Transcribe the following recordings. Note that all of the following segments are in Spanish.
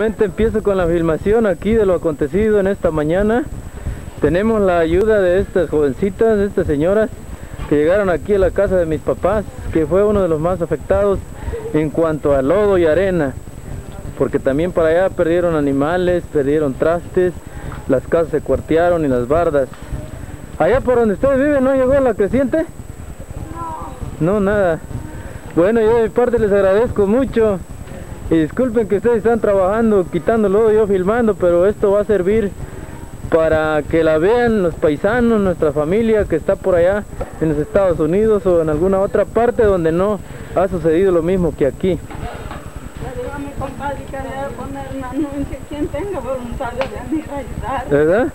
Empiezo con la filmación aquí de lo acontecido en esta mañana. Tenemos la ayuda de estas jovencitas, de estas señoras que llegaron aquí a la casa de mis papás, que fue uno de los más afectados en cuanto a lodo y arena, porque también para allá perdieron animales, perdieron trastes, las casas se cuartearon y las bardas. Allá por donde ustedes viven, ¿no llegó la creciente? No. No, nada. Bueno, yo de mi parte les agradezco mucho. Y disculpen que ustedes están trabajando, quitando lodo, yo filmando, pero esto va a servir para que la vean los paisanos, nuestra familia que está por allá en los Estados Unidos o en alguna otra parte donde no ha sucedido lo mismo que aquí. ¿Verdad?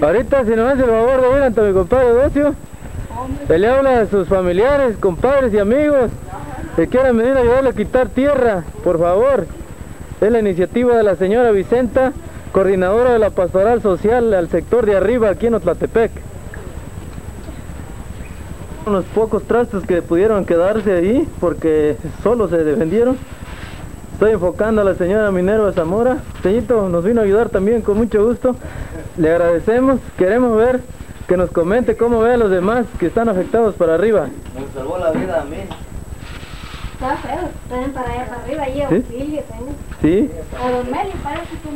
Ahorita si nos hace el favor de ir ante mi compadre Docio, él le habla a sus familiares, compadres y amigos que quieran venir a ayudarle a quitar tierra, por favor. Es la iniciativa de la señora Vicenta, coordinadora de la pastoral social al sector de arriba aquí en Otlatepec. Unos pocos trastos que pudieron quedarse ahí porque solo se defendieron. Estoy enfocando a la señora Minero Zamora. Señito nos vino a ayudar también con mucho gusto. Le agradecemos. Queremos ver que nos comente cómo ve a los demás que están afectados para arriba. Me salvó la vida a mí. Está feo, traen para allá para arriba, y ¿Sí? auxilio, tengo. ¿Sí? A los medios parece que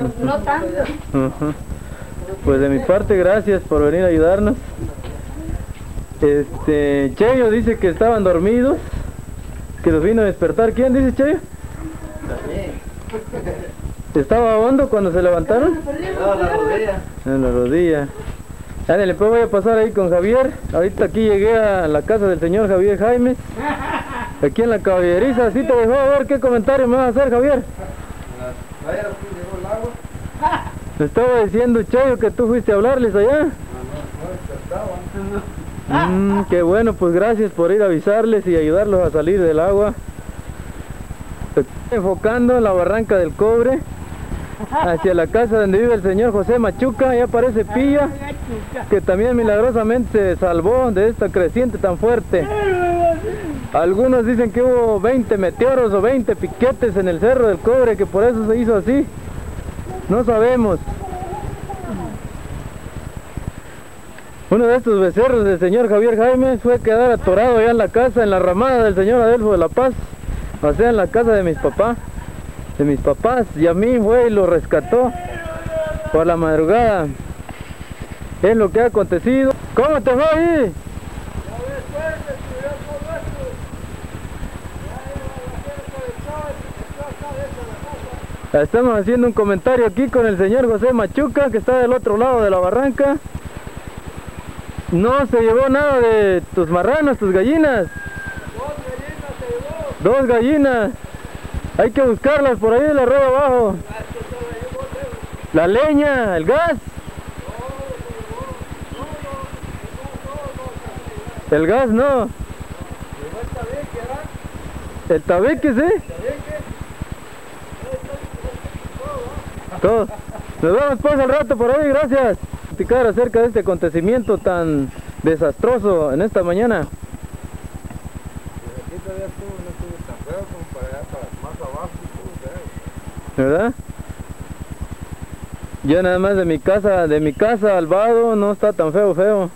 no, no, no tanto. Pues de mi parte, gracias por venir a ayudarnos. Este, Cheyo dice que estaban dormidos, que los vino a despertar. ¿Quién dice Cheyo? ¿Estaba hondo cuando se levantaron? No, la rodilla. En la rodilla. Ándale, pues voy a pasar ahí con Javier. Ahorita aquí llegué a la casa del señor Javier Jaime. Aquí en la caballeriza. Así te dejó a ver qué comentario me vas a hacer, Javier. Me estaba diciendo Cheyo que tú fuiste a hablarles allá. Mm, qué bueno, pues gracias por ir a avisarles y ayudarlos a salir del agua. Enfocando en la barranca del cobre hacia la casa donde vive el señor José Machuca. Allá aparece Pilla, que también milagrosamente salvó de esta creciente tan fuerte. Algunos dicen que hubo 20 meteoros o 20 piquetes en el cerro del cobre, que por eso se hizo así. No sabemos. Uno de estos becerros del señor Javier Jaime fue quedar atorado allá en la casa, en la ramada del señor Adelfo de la Paz, o sea, en la casa de mis papás, de mis papás, y a mí fue y lo rescató por la madrugada. Es lo que ha acontecido. ¿Cómo te fue ahí? Estamos haciendo un comentario aquí con el señor José Machuca, que está del otro lado de la barranca. No se llevó nada de tus marranos, tus gallinas. Dos gallinas. Hay que buscarlas por ahí en la rueda abajo. La leña, el gas. El gas no. El tabique, sí. Todo. Nos vemos pues al rato por ahí, gracias. Platicar acerca de este acontecimiento tan desastroso en esta mañana. ¿verdad? Ya nada más de mi casa, de mi casa al vado no está tan feo feo.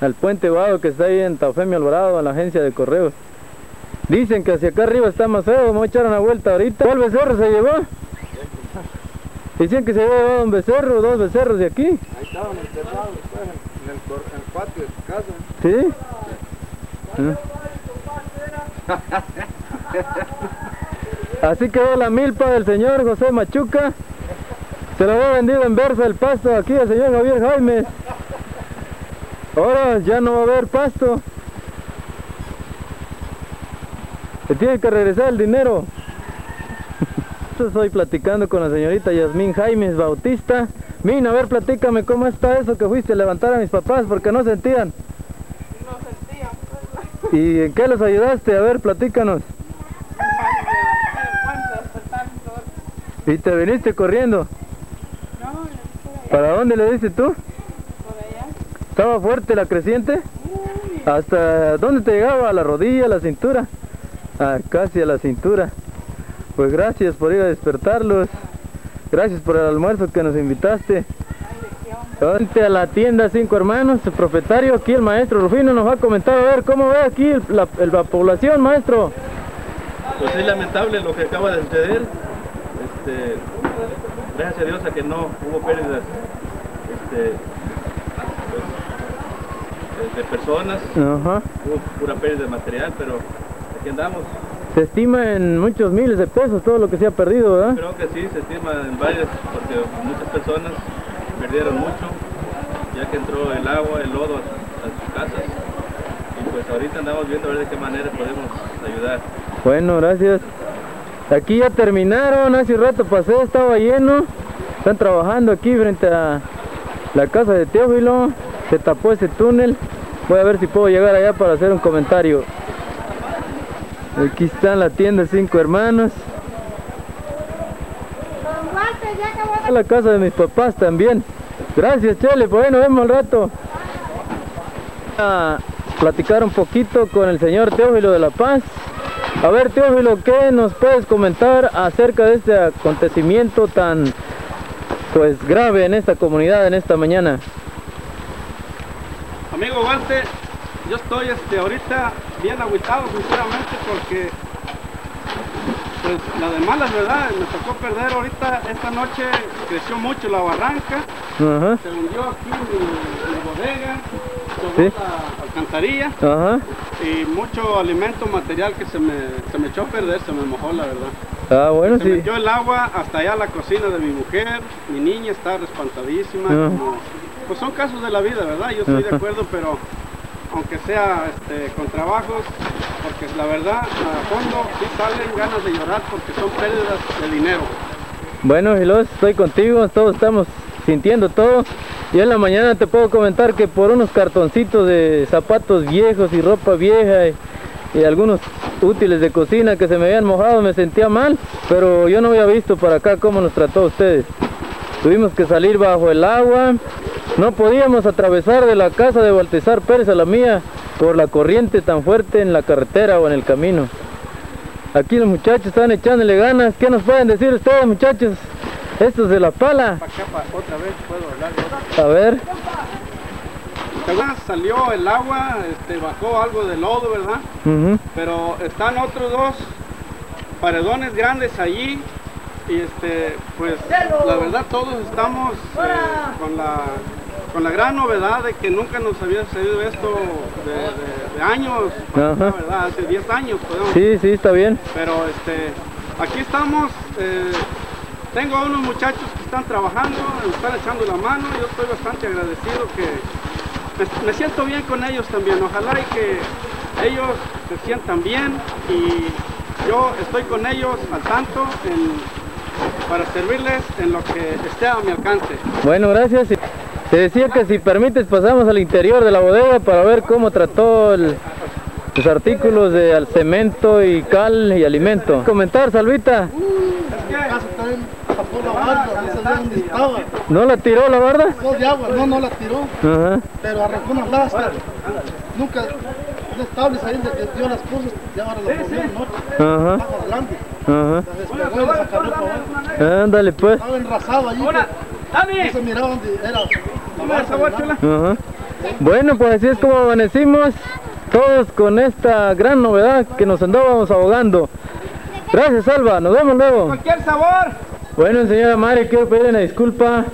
Al puente vado que está ahí en Taufemio Alvarado, en la agencia de correos. Dicen que hacia acá arriba está más feo, vamos a echar una vuelta ahorita. ¿Cuál becerro se llevó? Dicen que se llevó un becerro, dos becerros de aquí. Ahí estaban encerrados, pues, en el, cor- en el patio de su casa. ¿Sí? ¿Eh? Así quedó la milpa del señor José Machuca. Se lo había vendido en versa el pasto aquí al señor Javier Jaime. Ahora ya no va a haber pasto. Se tiene que regresar el dinero. Estoy platicando con la señorita Yasmín Jaimes Bautista. Min, a ver, platícame cómo está eso que fuiste a levantar a mis papás porque no sentían. no sentía. ¿Y en qué los ayudaste? A ver, platícanos. ¿Y te viniste corriendo? No, ¿Para dónde le diste tú? ¿Estaba fuerte la creciente? ¿Hasta dónde te llegaba? ¿A la rodilla, a la cintura? Ah, casi a la cintura. Pues gracias por ir a despertarlos. Gracias por el almuerzo que nos invitaste. Vente a la tienda Cinco Hermanos, el propietario, aquí el maestro Rufino nos va a comentar a ver cómo ve aquí la, población, maestro. Pues es lamentable lo que acaba de suceder. Este, gracias a Dios a que no hubo pérdidas este, de, de personas, Ajá. hubo pura pérdida de material, pero aquí andamos. Se estima en muchos miles de pesos todo lo que se ha perdido, ¿verdad? Creo que sí, se estima en varias, porque muchas personas perdieron mucho, ya que entró el agua, el lodo a, su- a sus casas. Y pues ahorita andamos viendo a ver de qué manera podemos ayudar. Bueno, gracias. Aquí ya terminaron, hace un rato pasé, estaba lleno. Están trabajando aquí frente a la casa de Teófilo. Se tapó ese túnel. Voy a ver si puedo llegar allá para hacer un comentario. Aquí está la tienda Cinco Hermanos. La casa de mis papás también. Gracias, Chele. Pues nos vemos al rato. A platicar un poquito con el señor Teófilo de la Paz. A ver, Teófilo, ¿qué nos puedes comentar acerca de este acontecimiento tan pues grave en esta comunidad en esta mañana? Amigo Walter, yo estoy este, ahorita bien agüitado sinceramente porque pues la de malas verdad, me tocó perder ahorita esta noche, creció mucho la barranca, se hundió aquí mi, mi bodega, Sí. la alcantarilla. Y mucho alimento material que se me, se me echó a perder, se me mojó la verdad. Ah, bueno, Se sí. metió el agua hasta allá a la cocina de mi mujer, mi niña está respantadísima. Ah. como- pues son casos de la vida, ¿verdad? Yo estoy de acuerdo, pero aunque sea este, con trabajos, porque la verdad, a fondo sí salen ganas de llorar porque son pérdidas de dinero. Bueno, Gilos, estoy contigo, todos estamos sintiendo todo. Y en la mañana te puedo comentar que por unos cartoncitos de zapatos viejos y ropa vieja y, y algunos útiles de cocina que se me habían mojado me sentía mal, pero yo no había visto para acá cómo nos trató ustedes. Tuvimos que salir bajo el agua, no podíamos atravesar de la casa de Baltazar Pérez a la mía por la corriente tan fuerte en la carretera o en el camino. Aquí los muchachos están echándole ganas. ¿Qué nos pueden decir ustedes, muchachos? Estos de la pala. Otra vez puedo hablar. A ver. Salió el agua, este, bajó algo de lodo, ¿verdad? pero están otros dos paredones grandes allí y este pues la verdad todos estamos eh, con la con la gran novedad de que nunca nos había sucedido esto de, de- de años. ¿verdad? Hace 10 años podemos Sí, sí, está bien. pero este aquí estamos eh, tengo a unos muchachos que están trabajando me están echando la mano yo estoy bastante agradecido que me, me siento bien con ellos también ojalá y que ellos se sientan bien y yo estoy con ellos al tanto en- para servirles en lo que esté a mi alcance Bueno, gracias. Te decía que si permites pasamos al interior de la bodega para ver cómo trató el- los artículos de al- cemento y cal y alimento. Comentar, Salvita. casa también tapó la barda, no sabía dónde estaba. ¿No la tiró la barda? No de agua, no, no la tiró, Ajá. pero arrancó unas lascas. Nunca, no estables ahí, de que dio las cosas, ya ahora las volvió en noche. Ajá. Bajas grandes, Ajá. despegó y para. Ándale pues. Estaba enrasado allí, no se miraba dónde era. Ajá. Bueno, pues así es como amanecimos, todos con esta gran novedad que nos andábamos ahogando. Gracias, Alba, nos vemos luego. cualquier sabor Bueno, señora Mari, quiero pedirle una disculpa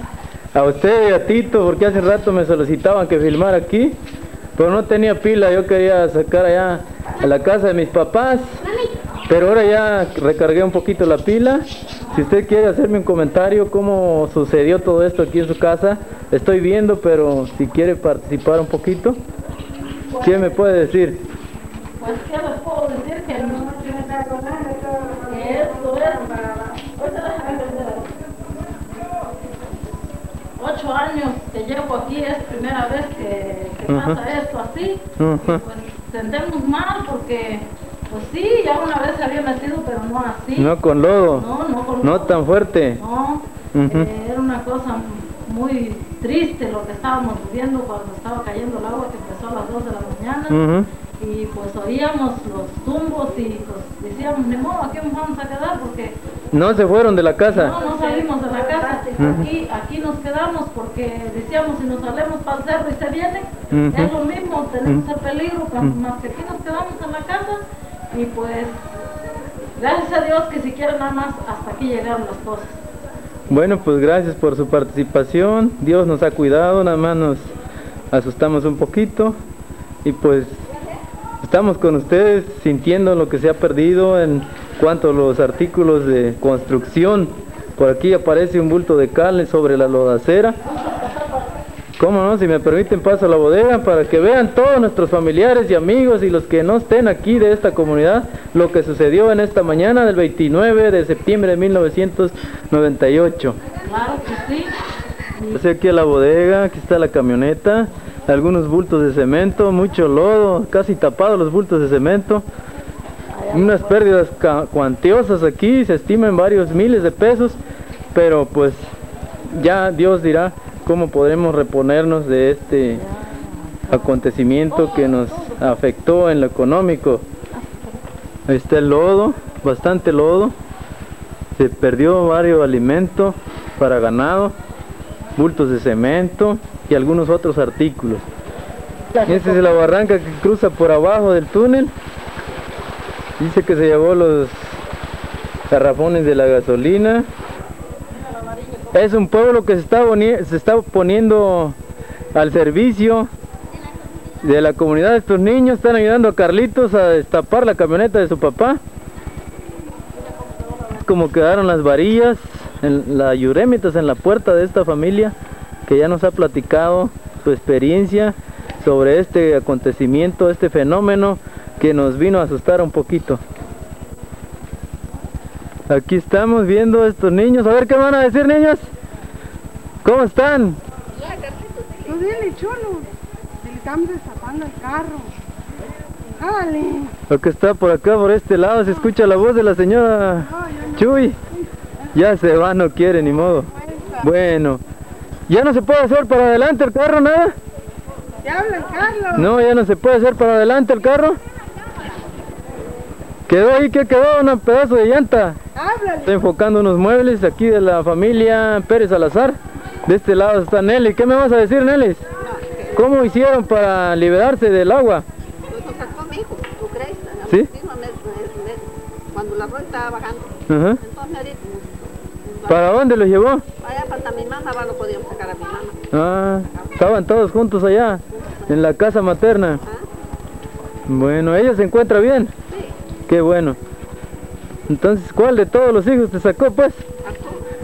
a usted y a Tito porque hace rato me solicitaban que filmara aquí, pero no tenía pila, yo quería sacar allá a la casa de mis papás, pero ahora ya recargué un poquito la pila. Si usted quiere hacerme un comentario cómo sucedió todo esto aquí en su casa, estoy viendo, pero si quiere participar un poquito, ¿qué me puede decir? Pues, ¿qué les puedo decir? Que no, que esto es, ocho años que llevo aquí, es primera vez que, pasa esto así. Pues sentimos mal porque, pues sí, ya una vez se había metido, pero no así. No con lodo, no, no, con- no tan fuerte. No, eh, era una cosa muy triste lo que estábamos viviendo cuando estaba cayendo el agua que empezó a las 2 de la mañana. Y pues oíamos los tumbos y pues decíamos, de modo, aquí nos vamos a quedar porque No se fueron de la casa. no, no salimos de la casa, aquí, aquí nos quedamos porque decíamos si nos salemos para el cerro y se vienen, Ujú. es lo mismo, tenemos el peligro, más que aquí nos quedamos en la casa y pues gracias a Dios que siquiera nada más hasta aquí llegaron las cosas. Bueno, pues gracias por su participación. Dios nos ha cuidado, nada más nos asustamos un poquito y pues estamos con ustedes sintiendo lo que se ha perdido en cuanto a los artículos de construcción. Por aquí aparece un bulto de cal sobre la lodacera. ¿Cómo no? Si me permiten paso a la bodega para que vean todos nuestros familiares y amigos y los que no estén aquí de esta comunidad lo que sucedió en esta mañana del 29 de septiembre de 1998. Claro que sí. Pasé aquí a la bodega, aquí está la camioneta, algunos bultos de cemento, mucho lodo, casi tapados los bultos de cemento. Unas pérdidas cuantiosas aquí, se estiman varios miles de pesos, pero pues ya Dios dirá cómo podremos reponernos de este acontecimiento que nos afectó en lo económico. Ahí está el lodo, bastante lodo. Se perdió varios alimentos para ganado, bultos de cemento y algunos otros artículos. Esta es la barranca que cruza por abajo del túnel. Dice que se llevó los garrafones de la gasolina. Es un pueblo que se está, se está poniendo al servicio de la comunidad. Estos niños están ayudando a Carlitos a destapar la camioneta de su papá. Como quedaron las varillas, en la yurémitas en la puerta de esta familia que ya nos ha platicado su experiencia sobre este acontecimiento, este fenómeno que nos vino a asustar un poquito. Aquí estamos viendo a estos niños. A ver qué van a decir niños. ¿Cómo están? No dile. Le estamos destapando el carro. Dale. Lo que está por acá, por este lado, se escucha la voz de la señora Chuy. Ya se va, no quiere, ni modo. Bueno, ¿ya no se puede hacer para adelante el carro, nada? ¿Te hablan, Carlos? No, ya no se puede hacer para adelante el carro. Quedó ahí, ¿qué quedó? Un pedazo de llanta. Háblale. Estoy enfocando unos muebles aquí de la familia Pérez Salazar. De este lado está Nelly. ¿Qué me vas a decir, Nelly? ¿Cómo hicieron para liberarse del agua? Pues nos sacó mi hijo, ¿tú crees? ¿Sí? Cuando la rueda estaba bajando. Ajá. Entonces me dijo, ¿Para dónde los llevó? allá falta mi mamá, lo podíamos sacar a mi mamá. Ah, estaban todos juntos allá, en la casa materna. Bueno, ella se encuentra bien. Sí, Qué bueno. Entonces, ¿cuál de todos los hijos te sacó, pues?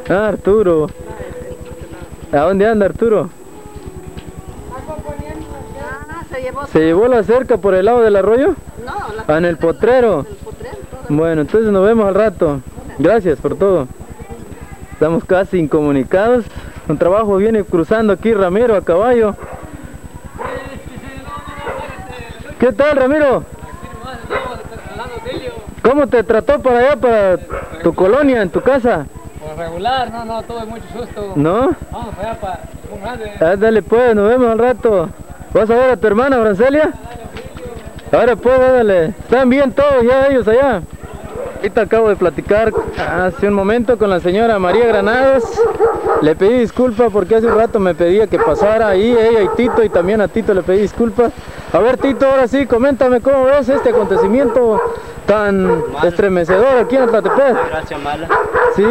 Ah, Arturo. ¿A dónde anda Arturo? ah, se llevó. ¿Se llevó la cerca por el lado del arroyo? No, la Ah, en el potrero. el potrero, todo. Bueno, entonces nos vemos al rato. Gracias por todo. Estamos casi incomunicados. Un trabajo viene cruzando aquí Ramiro a caballo. ¿Qué tal Ramiro? ¿Cómo te trató para allá, para tu colonia, en tu casa? Por regular, no, no, tuve mucho susto. ¿No? Vamos para allá, para un grande. Ándale pues, nos vemos al rato. ¿Vas a ver a tu hermana, Francelia? Ahora pues, ándale. ¿Están bien todos ya ellos allá? Ahorita acabo de platicar hace un momento con la señora María Granados. Le pedí disculpas porque hace un rato me pedía que pasara ahí, ella y Tito, y también a Tito le pedí disculpas. A ver Tito, ahora sí, coméntame cómo ves este acontecimiento tan estremecedor aquí en Atlatepec. Gracias, mala. ¿Sí?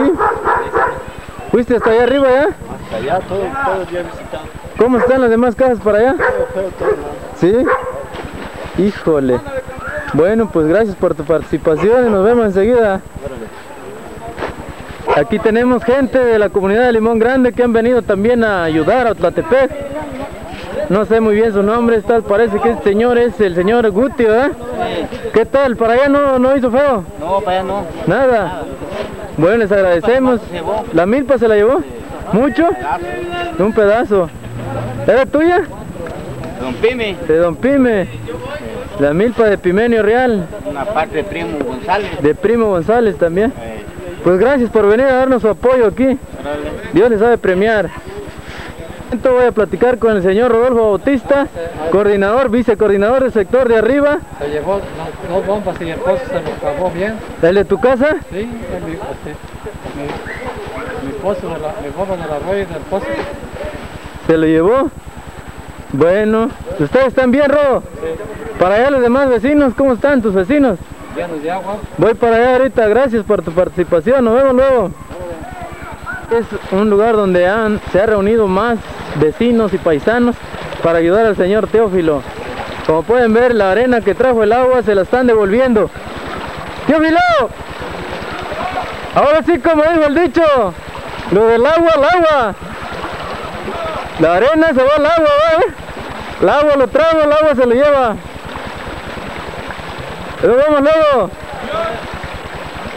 ¿Fuiste hasta allá arriba ya? Hasta allá, todo, todo el día visitado. ¿Cómo están las demás casas para allá? Todo feo, todo mal. ¿Sí? Híjole. Bueno, pues gracias por tu participación y nos vemos enseguida. Aquí tenemos gente de la comunidad de Limón Grande que han venido también a ayudar a Tlatepec. No sé muy bien su nombre, tal parece que este señor es el señor Guti, ¿verdad? ¿Qué tal? ¿Para allá no, no hizo feo? No, para allá no. Nada. Bueno, les agradecemos. ¿La milpa se la llevó? ¿Mucho? Un pedazo. ¿Era tuya? Don Pime, De Don Pime. La milpa de Pimenio Real. una parte de Primo González. De Primo González también. Eh, Pues gracias por venir a darnos su apoyo aquí. Dios les sabe premiar. Entonces voy a platicar con el señor Rodolfo Bautista, coordinador, vicecoordinador del sector de arriba. Se llevó las dos bombas y el pozo se lo acabó bien. ¿El de tu casa? Sí, el, mi, este, mi, mi pozo, de la, mi bomba del arroyo del pozo. ¿Se lo llevó? Bueno, ¿ustedes están bien, Rodo? Para allá los demás vecinos, ¿cómo están tus vecinos? Llenos de agua. Voy para allá ahorita, gracias por tu participación, nos vemos luego. Es un lugar donde han, se han reunido más vecinos y paisanos para ayudar al señor Teófilo. Como pueden ver, la arena que trajo el agua se la están devolviendo. ¡Teófilo! Ahora sí, como dijo el dicho, lo del agua al agua. La arena se va al agua, ¿eh? El agua lo trago, el agua se lo lleva. Nos vemos luego.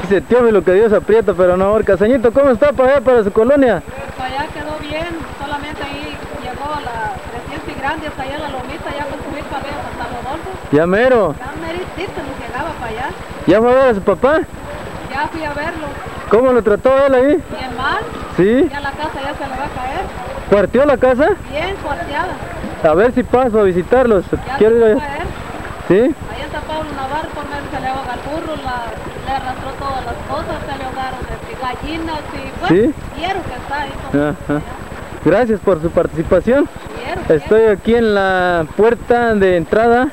Dice Teófilo que Dios aprieta, pero no ahorca. Señito, ¿cómo está para allá, para su colonia? Para allá quedó bien, solamente ahí llegó la reciente y grande, hasta allá la lomita, ya con subir para arriba hasta Rodolfo. Ya mero. Ya meritito nos llegaba para allá. ¿Ya fue a ver a su papá? Ya fui a verlo. ¿Cómo lo trató él ahí? Bien mal. ¿Sí? Ya la casa ya se le va a caer. ¿Cuarteó la casa? Bien cuarteada. A ver si paso a visitarlos. Ya Quiero ir allá. caer. ¿Sí? Allá está Pablo Navarro, por medio se le ahoga el burro, la, le arrastró todas las cosas, se le ahogaron este, gallinas y bueno, ¿Sí? hierro que está ahí. Ajá. Gracias por su participación. Hierro, Estoy aquí en la puerta de entrada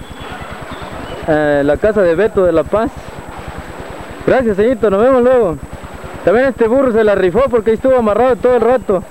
a la casa de Beto de La Paz. Gracias, señorito. Nos vemos luego. También este burro se la rifó porque ahí estuvo amarrado todo el rato.